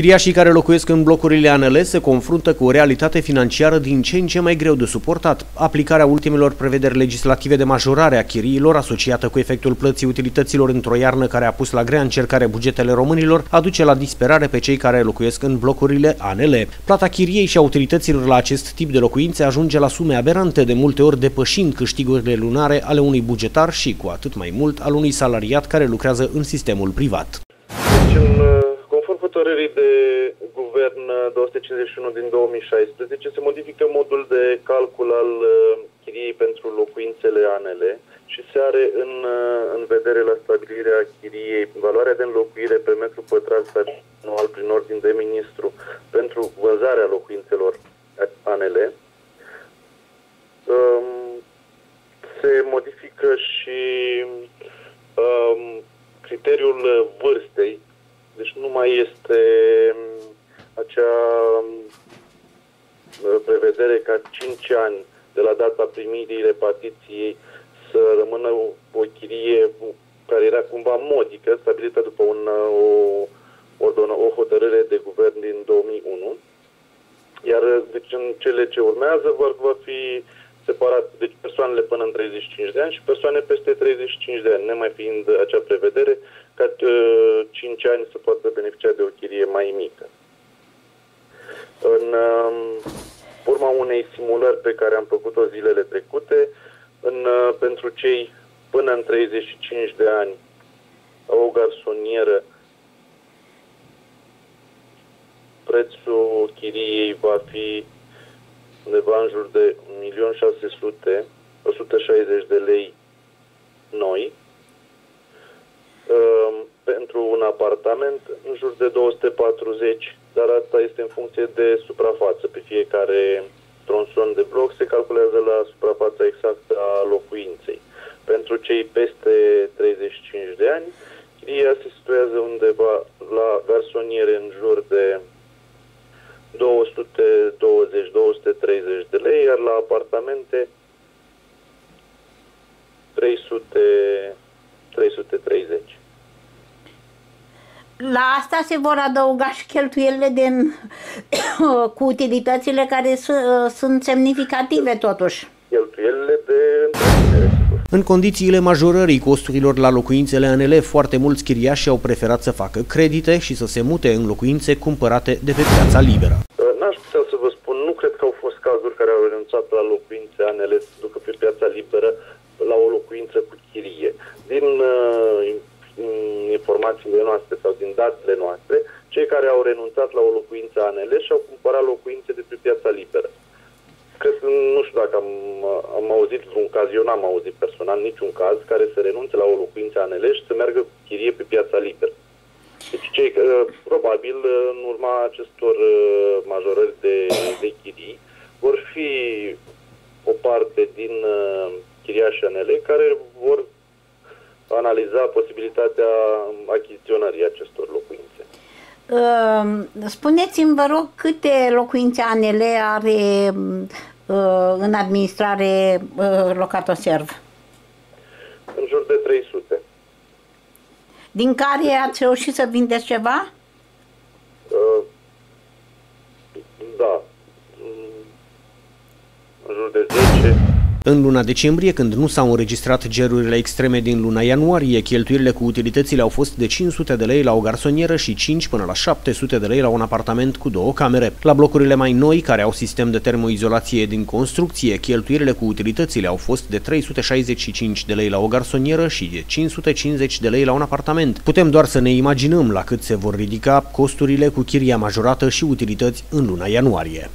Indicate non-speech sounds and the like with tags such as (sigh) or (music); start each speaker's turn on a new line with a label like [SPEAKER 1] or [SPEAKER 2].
[SPEAKER 1] Chiriașii care locuiesc în blocurile ANL se confruntă cu o realitate financiară din ce în ce mai greu de suportat. Aplicarea ultimelor prevederi legislative de majorare a chiriilor, asociată cu efectul plății utilităților într-o iarnă care a pus la grea încercare bugetele românilor, aduce la disperare pe cei care locuiesc în blocurile ANL. Plata chiriei și a utilităților la acest tip de locuințe ajunge la sume aberante, de multe ori depășind câștigurile lunare ale unui bugetar și, cu atât mai mult, al unui salariat care lucrează în sistemul privat.
[SPEAKER 2] Deci, în hotărârii de guvern 251 din 2016 se modifică modul de calcul al uh, chiriei pentru locuințele ANL și se are în, uh, în vedere la stabilirea chiriei valoarea de înlocuire pe metru pătrat anual prin ordin de ministru pentru vânzarea locuințelor ANL. Um, se modifică și um, criteriul vârstei deci nu mai este mm, acea mm, prevedere ca 5 ani de la data primirii repartiției să rămână o chirie care era cumva modică, stabilită după un, o, ordonă, o hotărâre de guvern din 2001. Iar deci, în cele ce urmează vor, vor fi separat deci persoanele până în 35 de ani și persoane peste 35 de ani, nemai fiind acea prevedere ca uh, 5 ani să poată beneficia de o chirie mai mică. În uh, urma unei simulări pe care am făcut-o zilele trecute, în, uh, pentru cei până în 35 de ani, o garsonieră, prețul chiriei va fi undeva în jur de 1.600.000, 160 de lei noi, Ehm, pentru un apartament în jur de 240, dar asta este în funcție de suprafață. Pe fiecare tronson de bloc se calculează la suprafața exactă a locuinței. Pentru cei peste 35 de ani, chiria se situează undeva la garsoniere în jur de 220-230 de lei, iar la apartamente 300 330.
[SPEAKER 3] La asta se vor adăuga și cheltuielile din, (coughs) cu utilitățile care sunt semnificative totuși.
[SPEAKER 2] Cheltuielile de
[SPEAKER 1] în condițiile majorării costurilor la locuințele ANL, foarte mulți chiriași au preferat să facă credite și să se mute în locuințe cumpărate de pe piața liberă.
[SPEAKER 2] N-aș putea să vă spun, nu cred că au fost cazuri care au renunțat la locuințe ANL să ducă pe piața liberă la o locuință cu chirie. Din uh, informațiile noastre sau din datele noastre, cei care au renunțat la o locuință ANL și-au cumpărat locuințe de pe piața liberă. Cred că nu știu dacă am, am auzit un caz, eu n-am auzit personal niciun caz care să renunțe la o locuință ANL și să meargă cu chirie pe piața liberă. Deci cei, uh, probabil, în urma acestor uh, majorări de, de chirii, vor fi o parte din chiriași ANL care vor analiza posibilitatea achiziționării acestor locuințe.
[SPEAKER 3] Ehm, spuneți-mi, vă rog, câte locuințe ANL are uh, în administrare uh, Locatoserv?
[SPEAKER 2] În jur de 300.
[SPEAKER 3] Din care ați reușit să vindeți ceva?
[SPEAKER 2] Uh, da. În jur de 10.
[SPEAKER 1] În luna decembrie, când nu s-au înregistrat gerurile extreme din luna ianuarie, cheltuielile cu utilitățile au fost de 500 de lei la o garsonieră și 5 până la 700 de lei la un apartament cu două camere. La blocurile mai noi, care au sistem de termoizolație din construcție, cheltuielile cu utilitățile au fost de 365 de lei la o garsonieră și de 550 de lei la un apartament. Putem doar să ne imaginăm la cât se vor ridica costurile cu chiria majorată și utilități în luna ianuarie.